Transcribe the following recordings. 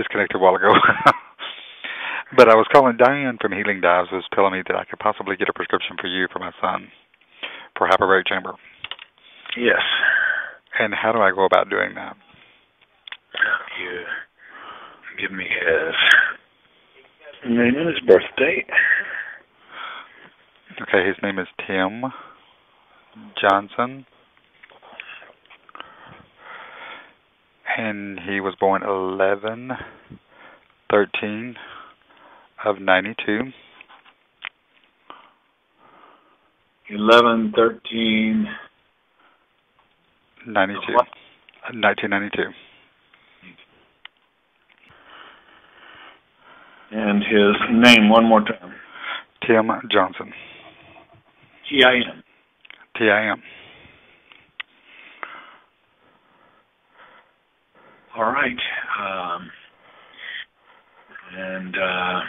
disconnected a while ago. but I was calling Diane from Healing Dives was telling me that I could possibly get a prescription for you for my son for hyperbaric chamber. Yes. And how do I go about doing that? You give me his name and his birth date. Okay, his name is Tim Johnson. And he was born 11 13 of 92. 11, 13, 92. What? Uh, 1992. and his name one more time. Tim Johnson. T-I-M. T-I-M. All right. Um, and uh,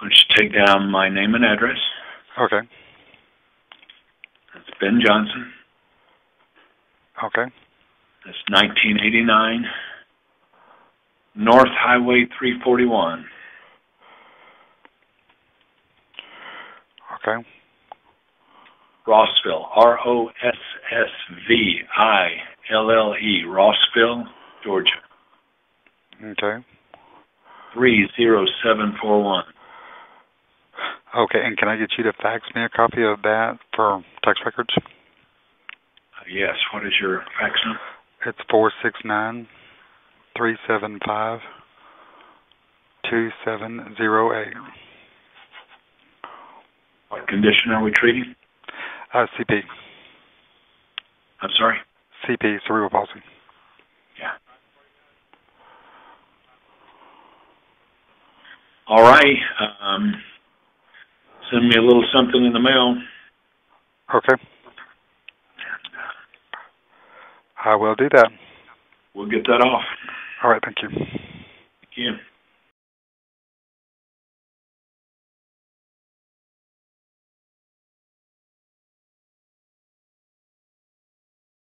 don't you take down my name and address? Okay. That's Ben Johnson. Okay. That's 1989 North Highway 341. Okay. Rossville, R O S S V I L L E, Rossville, Georgia, Okay. 30741. Okay, and can I get you to fax me a copy of that for tax records? Uh, yes, what is your fax number? It's four six nine three seven five two seven zero eight. What condition are we treating? Uh, CP. I'm sorry? CP, cerebral palsy. Yeah. All right. Um, send me a little something in the mail. Okay. I will do that. We'll get that off. All right, thank you. Thank you.